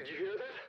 Did you hear that?